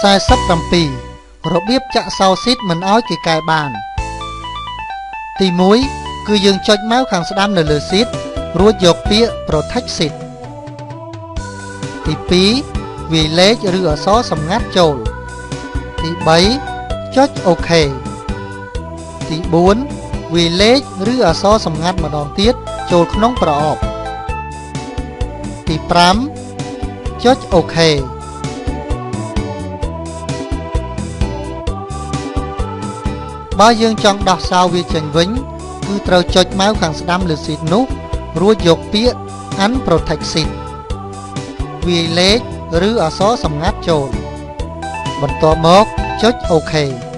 47របៀបចាក់សោស៊ីតមិនឲ្យគេកែបាន ទី1គឺយើងចុចម៉ៅខាងស្ដាំនៅលើស៊ីតរួចយកពាក្យ protect seat ទី2វាយលេខឬអក្សរសម្ងាត់ចូល ទី3ចុចអូខេទី4វាយលេខឬអក្សរសម្ងាត់ម្ដងទៀតចូលក្នុងប្រអប់ទី5ចុចអូខេ បើយើងចង់ដោះសោវាចេញវិញ គឺត្រូវចុចម៉ៅខាងស្ដាំលើស៊ីតនោះ រួចយកពាក្យ unprotect seat វាយលេខឬអក្សរសម្ងាត់ចូល បន្ទាប់មកចុចអូខេ